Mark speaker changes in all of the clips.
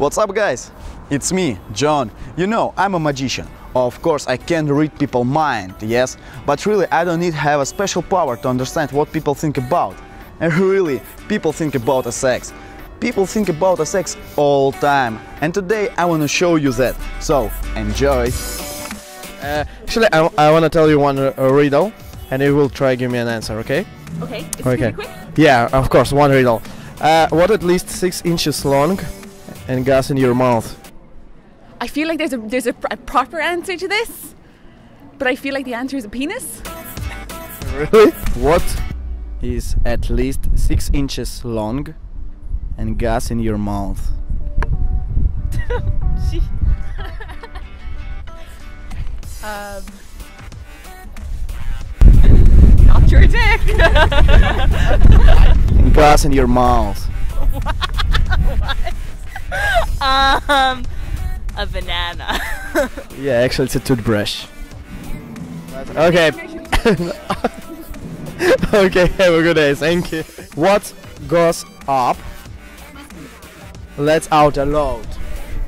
Speaker 1: What's up, guys? It's me, John. You know, I'm a magician. Of course, I can read people's mind, yes, but really, I don't need to have a special power to understand what people think about. And really, people think about a sex. People think about a sex all time. And today, I want to show you that. So, enjoy.
Speaker 2: Uh, actually, I, I want to tell you one uh, riddle, and you will try give me an answer, okay?
Speaker 3: Okay. It's
Speaker 2: Okay.
Speaker 3: quick.
Speaker 2: Yeah, of course, one riddle. Uh, what at least six inches long and gas in your mouth?
Speaker 3: I feel like there's a there's a, pr- a proper answer to this, but I feel like the answer is a penis.
Speaker 2: Really? What is at least six inches long and gas in your mouth?
Speaker 3: Um. Not your dick.
Speaker 2: Gas in your mouth.
Speaker 4: Um, a banana.
Speaker 2: Yeah, actually, it's a toothbrush. Okay. okay, have a good day. Thank you. What goes up? Let's out a load.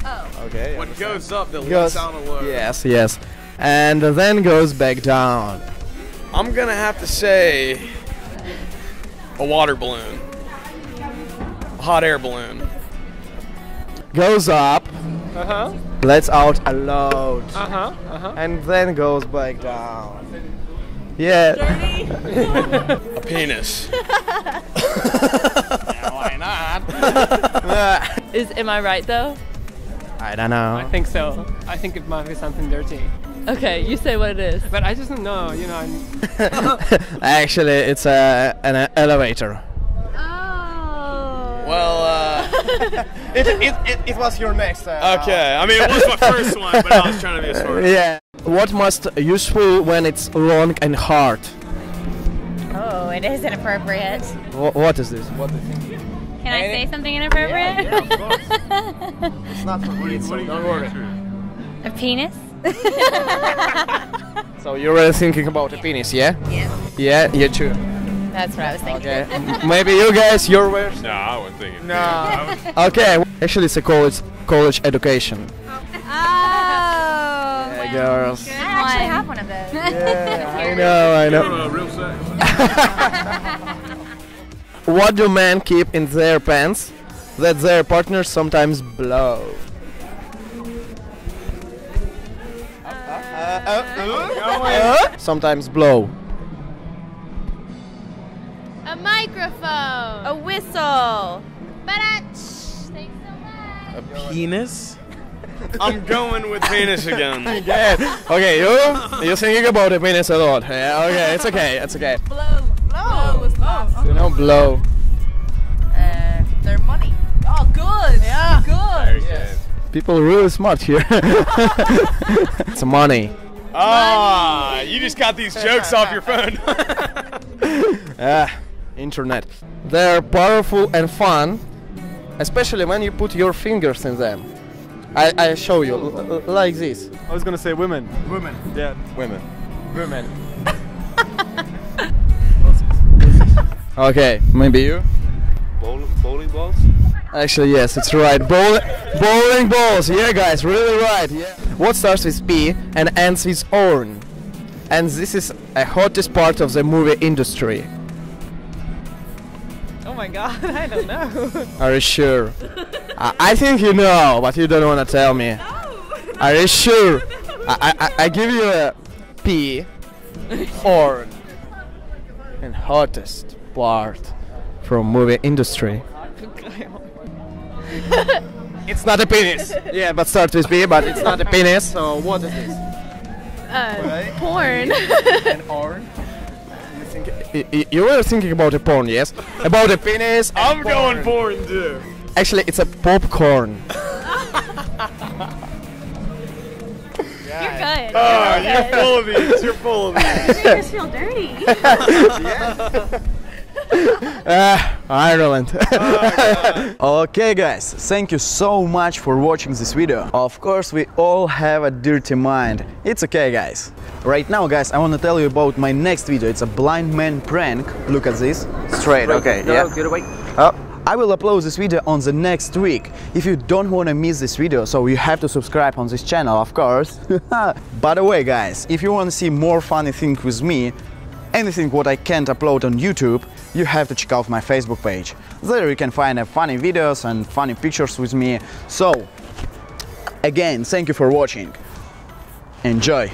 Speaker 3: Oh.
Speaker 2: Okay.
Speaker 5: What goes up that
Speaker 2: Goes-
Speaker 5: lets out a load?
Speaker 2: Yes, yes. And then goes back down.
Speaker 5: I'm gonna have to say a water balloon, a hot air balloon.
Speaker 2: Goes up.
Speaker 5: Uh huh.
Speaker 2: Lets out a load.
Speaker 5: Uh huh. Uh huh.
Speaker 2: And then goes back down. Yeah.
Speaker 5: A penis. why not?
Speaker 4: Is am I right though?
Speaker 2: I don't know.
Speaker 6: I think so. I think it might be something dirty.
Speaker 4: Okay, you say what it is.
Speaker 6: But I just don't know, you know. I'm,
Speaker 2: Actually, it's a, an elevator.
Speaker 5: Well,
Speaker 2: It, it, it, it was your next. uh,
Speaker 5: okay. I mean, it was my first one, but I was trying to be a smart.
Speaker 2: Yeah. What must useful when it's long and hard?
Speaker 7: Oh, it is inappropriate.
Speaker 2: Wh- what is this? What do you think?
Speaker 7: Can I say something inappropriate?
Speaker 2: It's not for kids, so don't worry.
Speaker 7: A penis?
Speaker 2: So you're really thinking about a penis, yeah?
Speaker 7: Yeah.
Speaker 2: Yeah, you too.
Speaker 7: That's what I was thinking.
Speaker 2: Okay. Maybe you guys, your worst.
Speaker 5: No, I wasn't thinking.
Speaker 2: No. Okay. Actually, it's a college college education.
Speaker 7: Oh.
Speaker 2: Yeah, girls.
Speaker 7: I actually have one of those.
Speaker 2: Yeah, I know, I know.
Speaker 5: real sex.
Speaker 2: What do men keep in their pants that their partners sometimes blow? Uh, sometimes blow.
Speaker 7: A microphone. A whistle. Ba-da-tch. Thanks so much.
Speaker 5: Penis? I'm going with penis again.
Speaker 2: Yeah. Okay, you you're thinking about a penis a lot. Yeah, okay, it's okay, it's okay.
Speaker 3: Blow. Blow. was last.
Speaker 2: You know, blow.
Speaker 3: Uh, their money. Oh, good. Yeah. Good.
Speaker 2: People are really smart here. it's money.
Speaker 5: Ah, you just got these jokes off your phone.
Speaker 2: Ah, internet. They're powerful and fun, especially when you put your fingers in them. I, I show you, l- l- like this.
Speaker 8: I was gonna say women. Women. Yeah.
Speaker 2: Women. Women. okay, maybe you?
Speaker 5: bowling, bowling balls?
Speaker 2: Actually, yes, it's right. Bowl- bowling balls. Yeah, guys, really right. Yeah. What starts with P and ends with orn? And this is a hottest part of the movie industry.
Speaker 4: Oh my god, I don't know.
Speaker 2: Are you sure? I, I think you know, but you don't want to tell me. Are you sure? I, I, I give you a P, orn, and hottest part from movie industry. It's not a penis. Yeah, but starts with P, but it's not a penis. So what is this?
Speaker 7: Uh, porn.
Speaker 2: An orn. You, were thinking about a porn, yes? About a penis.
Speaker 5: I'm going
Speaker 2: porn.
Speaker 5: porn too.
Speaker 2: Actually, it's a popcorn.
Speaker 7: Ah, you're good.
Speaker 5: Oh,
Speaker 7: You're
Speaker 5: you're full of these. You're full of these.
Speaker 7: You just feel dirty.
Speaker 2: Ah, Ireland.
Speaker 1: Okay guys, thank you so much for watching this video. Of course we all have a dirty mind. It's okay guys. Right now guys, I want to tell you about my next video. It's a blind man prank. Look at this. Straight, okay, yeah.
Speaker 8: Get away.
Speaker 1: Oh, I will upload this video on the next week. If you don't want to miss this video, so you have to subscribe on this channel, of course. By the way, guys, if you want to see more funny things with me, anything what I can't upload on YouTube, you have to check out my Facebook page. There you can find uh, funny videos and funny pictures with me. So, again, thank you for watching. Enjoy!